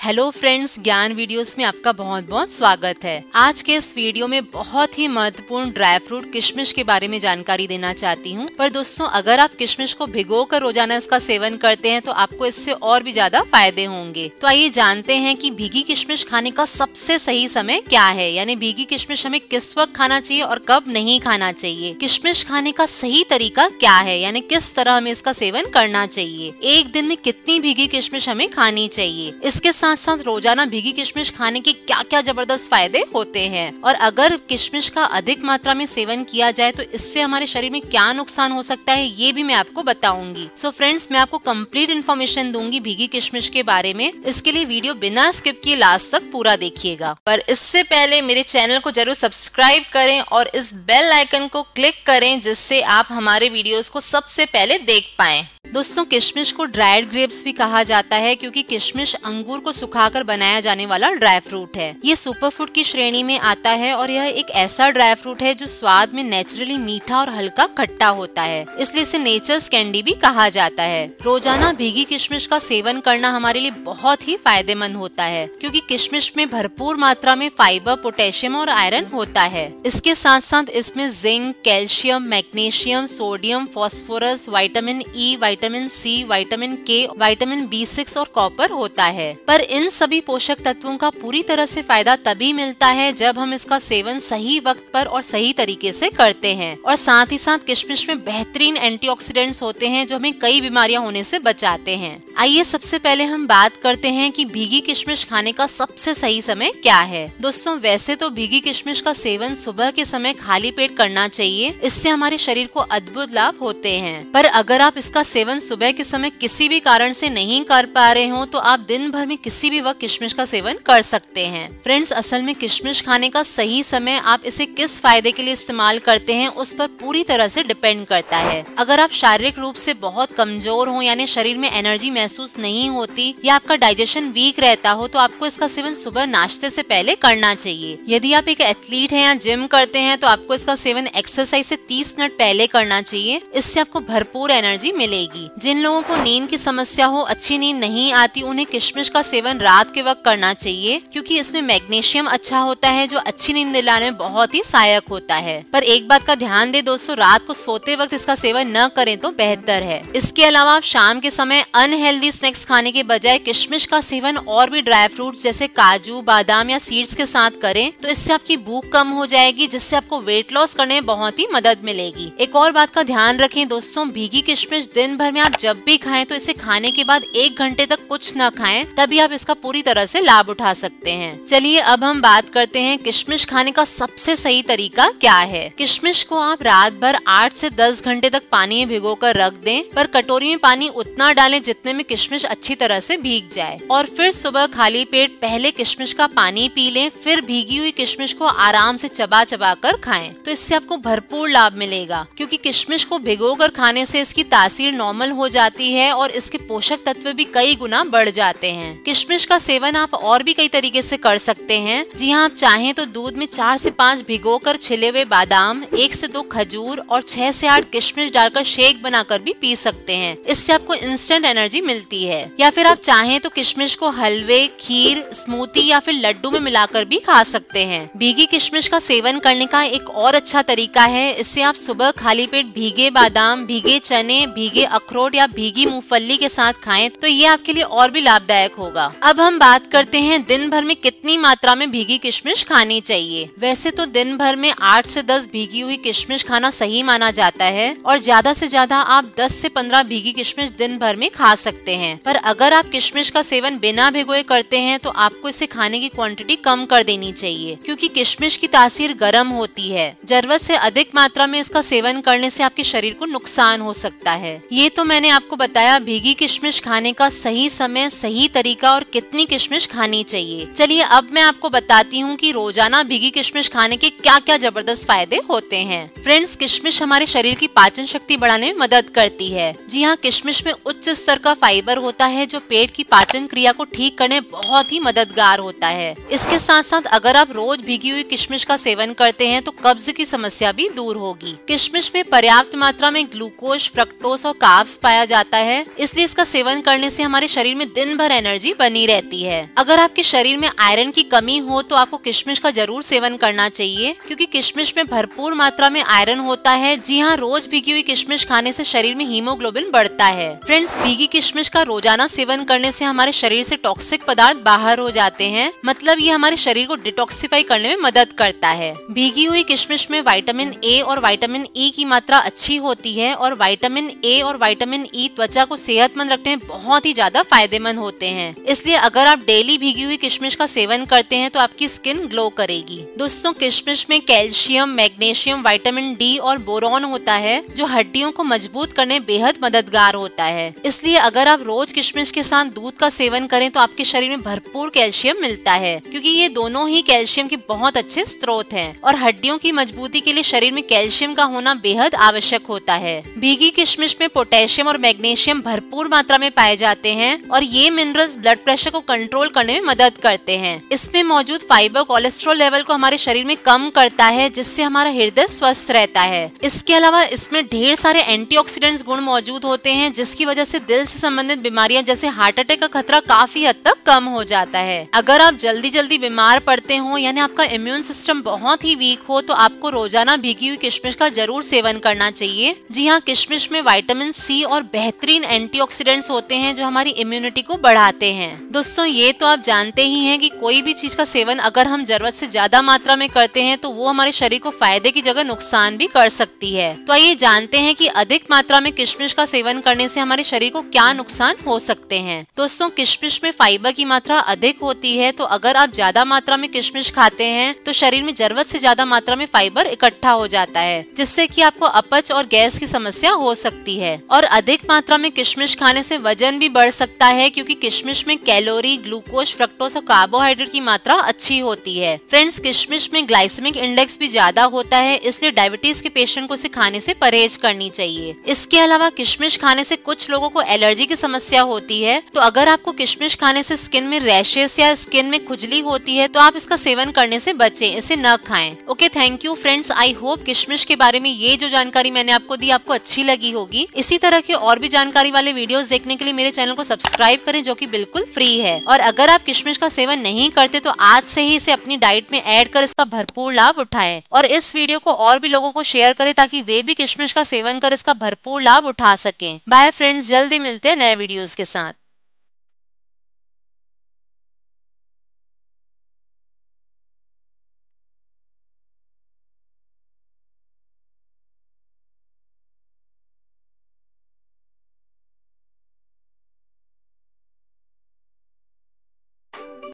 Hello friends, ज्ञान videos में आपका बहुत बहुत स्वागत है। आज के इस वीडियो में बहुत ही महत्वपूर्ण ड्राई फ्रूट किशमिश के बारे में जानकारी देना चाहती हूँ। पर दोस्तों, अगर आप किशमिश को भिगो कर रोज़ाना इसका सेवन करते हैं तो आपको इससे और भी ज़्यादा फ़ायदे होंगे। तो आइए जानते हैं कि भीगी किशमिश खाने का सबसे सही समय क्या है? यानी भीगी किशमिश हमें किस वक्त खाना चाहिए और कब नहीं खाना चाहिए? किशमिश खाने का सही तरीका क्या है? यानी किस तरह हमें इसका सेवन करना चाहिए? एक दिन में कितनी भीगी किशमिश हमें खानी चाहिए? इसके साथ साथ साथ रोज़ाना भीगी किशमिश खाने के क्या क्या ज़बरदस्त फ़ायदे होते हैं? और अगर किशमिश का अधिक मात्रा में सेवन किया जाए तो इससे हमारे शरीर में क्या नुकसान हो सकता है, ये भी मैं आपको बताऊँगी। सो so फ्रेंड्स मैं आपको कंप्लीट इन्फॉर्मेशन दूँगी भीगी किशमिश के बारे में। इसके लिए वीडियो बिना स्किप किए लास्ट तक पूरा देखिएगा। पर इससे पहले मेरे चैनल को ज़रूर सब्सक्राइब करें और इस बेल आइकन को क्लिक करें, जिससे आप हमारे वीडियोस को सबसे पहले देख पाएँ। दोस्तों, किशमिश को ड्राइड ग्रेप्स भी कहा जाता है क्योंकि किशमिश अंगूर को सुखाकर बनाया जाने वाला ड्राई फ्रूट है। ये सुपर फ़ूड की श्रेणी में आता है और यह एक ऐसा ड्राई फ्रूट है जो स्वाद में नेचुरली मीठा और हल्का खट्टा होता है। इसलिए इसे नेचर्स कैंडी भी कहा जाता है। रोज़ाना भीगी किशमिश का सेवन करना हमारे लिए बहुत ही फ़ायदेमंद होता है, क्योंकि किशमिश में भरपूर मात्रा में फाइबर पोटेशियम और आयरन होता है। इसके साथ साथ इसमें zinc calcium magnesium sodium phosphorus vitamin E vitamin C vitamin K vitamin B six और कॉपर होता है। पर इन सभी पोषक तत्वों का पूरी तरह से फ़ायदा तभी मिलता है जब हम इसका सेवन सही वक्त पर और सही तरीके से करते हैं। और साथ ही साथ किशमिश में बेहतरीन एंटीऑक्सीडेंट्स होते हैं जो हमें कई बीमारियाँ होने से बचाते हैं। आइए सबसे पहले हम बात करते हैं कि भीगी किशमिश खाने का सबसे सही समय क्या है। दोस्तों, वैसे तो भीगी किशमिश का सेवन सुबह के समय खाली पेट करना चाहिए। इससे हमारे शरीर को अद्भुत लाभ होते हैं। पर अगर आप इसका सेवन सुबह के समय किसी भी कारण से नहीं कर पा रहे हो तो आप दिन भर में किसी भी वक्त किशमिश का सेवन कर सकते हैं। फ्रेंड्स, असल में किशमिश खाने का सही समय आप इसे किस फ़ायदे के लिए इस्तेमाल करते हैं, उस पर पूरी तरह से डिपेंड करता है। अगर आप शारीरिक रूप से बहुत कमज़ोर हो, यानी शरीर में एनर्जी महसूस नहीं होती या आपका डाइजेशन वीक रहता हो तो आपको इसका सेवन सुबह नाश्ते से पहले करना चाहिए। यदि आप एक एथलीट हैं या जिम करते हैं तो आपको इसका सेवन एक्सरसाइज से 30 मिनट पहले करना चाहिए। इससे आपको भरपूर एनर्जी मिलेगी। जिन लोगों को नींद की समस्या हो, अच्छी नींद नहीं आती, उन्हें किशमिश का सेवन रात के वक्त करना चाहिए, क्योंकि इसमें मैग्नीशियम अच्छा होता है, जो अच्छी नींद दिलाने में बहुत ही सहायक होता है। पर एक बात का ध्यान दे दोस्तों, रात को सोते वक्त इसका सेवन न करें तो बेहतर है। इसके अलावा आप शाम के समय अनहेल्दी स्नैक्स खाने के बजाय किशमिश का सेवन और भी ड्राई फ्रूट जैसे काजू, बादाम या सीड्स के साथ करें तो इससे आपकी भूख कम हो जाएगी, जिससे आपको वेट लॉस करने में बहुत ही मदद मिलेगी। एक और बात का ध्यान रखें दोस्तों, भीगी किशमिश दिन भर में में आप जब भी खाएँ तो इसे खाने के बाद एक घंटे तक कुछ न खाएँ, तभी आप इसका पूरी तरह से लाभ उठा सकते हैं। चलिए, अब हम बात करते हैं किशमिश खाने का सबसे सही तरीका क्या है? किशमिश को आप रात भर आठ से दस घंटे तक पानी भिगो कर रख दें, पर कटोरी में पानी उतना डालें जितने में किशमिश अच्छी तरह से भीग जाए। और फिर सुबह खाली पेट पहले किशमिश का पानी पी लें, फिर भीगी हुई किशमिश को आराम से चबा चबा कर खाएँ। तो इससे आपको भरपूर लाभ मिलेगा, क्योंकि किशमिश को भिगो कर खाने से इसकी तासीर नॉर्मल नॉर्मल हो जाती है और इसके पोषक तत्व भी कई गुना बढ़ जाते हैं। किशमिश का सेवन आप और भी कई तरीके से कर सकते हैं। जी हाँ आप चाहें तो दूध में चार से पाँच भिगो कर छिले हुए बादाम, एक से दो खजूर और छह से आठ किशमिश डालकर शेक बनाकर भी पी सकते हैं। इससे आपको इंस्टेंट एनर्जी मिलती है। या फिर आप चाहें तो किशमिश को हलवे, खीर स्मूथी या फिर लड्डू में मिलाकर भी खा सकते हैं। भीगी किशमिश का सेवन करने का एक और अच्छा तरीका है। इससे आप सुबह खाली पेट भीगे बादाम, भीगे चने, भीगे अखरोट अखरोट या भीगी मूंगफली के साथ खाएँ तो ये आपके लिए और भी लाभदायक होगा। अब हम बात करते हैं, दिन भर में कितनी मात्रा में भीगी किशमिश खानी चाहिए? वैसे तो दिन भर में आठ से दस भीगी हुई किशमिश खाना सही माना जाता है, और ज़्यादा से ज़्यादा आप दस से पंद्रह भीगी किशमिश दिन भर में खा सकते हैं। पर अगर आप किशमिश का सेवन बिना भिगोए करते हैं तो आपको इसे खाने की क्वांटिटी कम कर देनी चाहिए, क्योंकि किशमिश की तासीर गर्म होती है। ज़रूरत से अधिक मात्रा में इसका सेवन करने से आपके शरीर को नुकसान हो सकता है। ये तो मैंने आपको बताया, भीगी किशमिश खाने का सही समय, सही तरीका और कितनी किशमिश खानी चाहिए। चलिए, अब मैं आपको बताती हूँ कि रोज़ाना भीगी किशमिश खाने के क्या क्या ज़बरदस्त फ़ायदे होते हैं। फ्रेंड्स, किशमिश हमारे शरीर की पाचन शक्ति बढ़ाने में मदद करती है। जी हाँ किशमिश में उच्च स्तर का फाइबर होता है, जो पेट की पाचन क्रिया को ठीक करने बहुत ही मददगार होता है। इसके साथ साथ अगर आप रोज भीगी हुई किशमिश का सेवन करते हैं तो कब्ज की समस्या भी दूर होगी। किशमिश में पर्याप्त मात्रा में ग्लूकोज फ्रक्टोस और काब कार्ब्स पाया जाता है, इसलिए इसका सेवन करने से हमारे शरीर में दिन भर एनर्जी बनी रहती है। अगर आपके शरीर में आयरन की कमी हो तो आपको किशमिश का ज़रूर सेवन करना चाहिए, क्योंकि किशमिश में भरपूर मात्रा में आयरन होता है। जी हाँ रोज भीगी हुई किशमिश खाने से शरीर में हीमोग्लोबिन बढ़ता है। फ्रेंड्स, भीगी किशमिश का रोज़ाना सेवन करने से हमारे शरीर से टॉक्सिक पदार्थ बाहर हो जाते हैं मतलब ये हमारे शरीर को डिटॉक्सिफाई करने में मदद करता है। भीगी हुई किशमिश में वाइटामिन ए और वाइटामिन ई की मात्रा अच्छी होती है, और वाइटामिन ए और वाइटामिन ई त्वचा को सेहतमंद रखने में बहुत ही ज़्यादा फ़ायदेमंद होते हैं। इसलिए अगर आप डेली भीगी हुई किशमिश का सेवन करते हैं तो आपकी स्किन ग्लो करेगी। दोस्तों, किशमिश में कैल्शियम, मैग्नीशियम वाइटामिन डी और बोरॉन होता है, जो हड्डियों को मज़बूत करने बेहद मददगार होता है। इसलिए अगर आप रोज किशमिश के साथ दूध का सेवन करें तो आपके शरीर में भरपूर कैल्शियम मिलता है, क्योंकि ये दोनों ही कैल्शियम के बहुत अच्छे स्रोत हैं और हड्डियों की मजबूती के लिए शरीर में कैल्शियम का होना बेहद आवश्यक होता है। भीगी किशमिश में पोटेशियम और मैग्नीशियम भरपूर मात्रा में पाए जाते हैं और ये मिनरल्स ब्लड प्रेशर को कंट्रोल करने में मदद करते हैं। इसमें मौजूद फाइबर कोलेस्ट्रॉल लेवल को हमारे शरीर में कम करता है, जिससे हमारा हृदय स्वस्थ रहता है। इसके अलावा इसमें ढेर सारे एंटीऑक्सीडेंट्स गुण मौजूद होते हैं, जिसकी वजह से दिल से संबंधित बीमारियाँ, जैसे हार्ट अटैक का खतरा काफ़ी हद तक कम हो जाता है। अगर आप जल्दी जल्दी बीमार पड़ते हो, यानी आपका इम्यून सिस्टम बहुत ही वीक हो तो आपको रोज़ाना भीगी हुई किशमिश का ज़रूर सेवन करना चाहिए। जी हाँ किशमिश में वाइटामिन सी और बेहतरीन एंटीऑक्सीडेंट्स होते हैं जो हमारी इम्यूनिटी को बढ़ाते हैं। दोस्तों, ये तो आप जानते ही हैं कि कोई भी चीज़ का सेवन अगर हम ज़रूरत से ज़्यादा मात्रा में करते हैं तो वो हमारे शरीर को फ़ायदे की जगह नुकसान भी कर सकती है। तो आइए जानते हैं की अधिक मात्रा में किशमिश का सेवन करने से हमारे शरीर को क्या नुकसान हो सकते हैं। दोस्तों, किशमिश में फाइबर की मात्रा अधिक होती है तो अगर आप ज़्यादा मात्रा में किशमिश खाते हैं तो शरीर में ज़रूरत से ज़्यादा मात्रा में फाइबर इकट्ठा हो जाता है, जिससे कि आपको अपच और गैस की समस्या हो सकती है। और अधिक मात्रा में किशमिश खाने से वज़न भी बढ़ सकता है, क्योंकि किशमिश में कैलोरी, ग्लूकोज, फ्रक्टोज और कार्बोहाइड्रेट की मात्रा अच्छी होती है। फ्रेंड्स, किशमिश में ग्लाइसेमिक इंडेक्स भी ज़्यादा होता है, इसलिए डायबिटीज़ के पेशेंट को इसे खाने से परहेज करनी चाहिए। इसके अलावा किशमिश खाने से कुछ लोगों को एलर्जी की समस्या होती है तो अगर आपको किशमिश खाने से स्किन में रैशेस या स्किन में खुजली होती है तो आप इसका सेवन करने से बचें, इसे न खाएँ। Okay thank you friends I hope किशमिश के बारे में ये जो जानकारी मैंने आपको दी, आपको अच्छी लगी होगी। इसी तरह के और भी जानकारी वाले वीडियोस देखने के लिए मेरे चैनल को सब्सक्राइब करें, जो कि बिल्कुल फ्री है। और अगर आप किशमिश का सेवन नहीं करते तो आज से ही इसे अपनी डाइट में ऐड कर इसका भरपूर लाभ उठाएँ। और इस वीडियो को और भी लोगों को शेयर करें, ताकि वे भी किशमिश का सेवन कर इसका भरपूर लाभ उठा सके। बाय फ्रेंड्स जल्दी मिलते हैं नए वीडियोज़ के साथ।